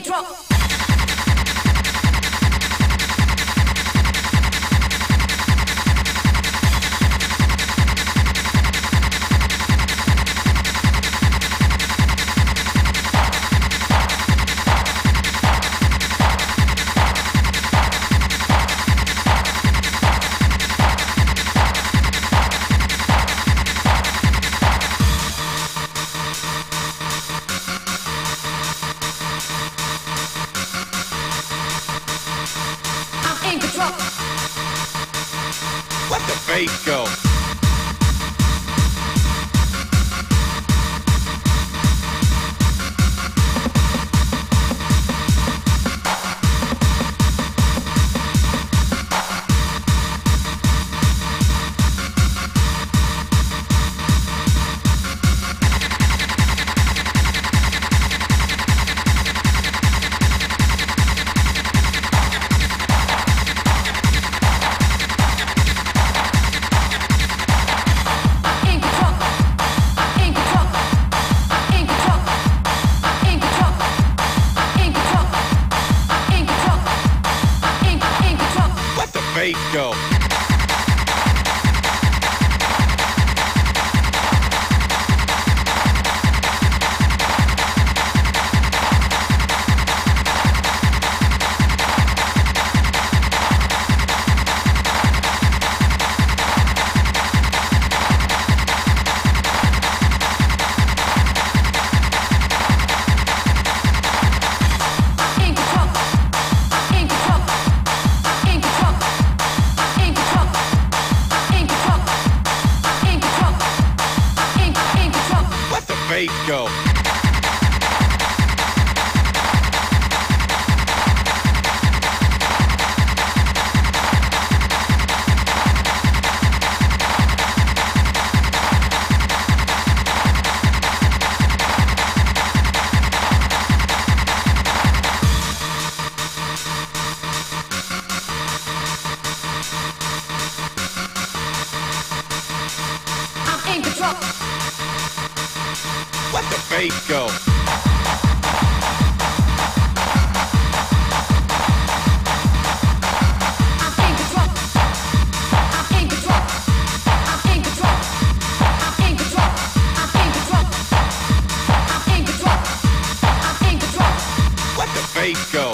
drop. Let the bass go. Vaco. eight go. I'm in control. Let the bass go. Let the bass go.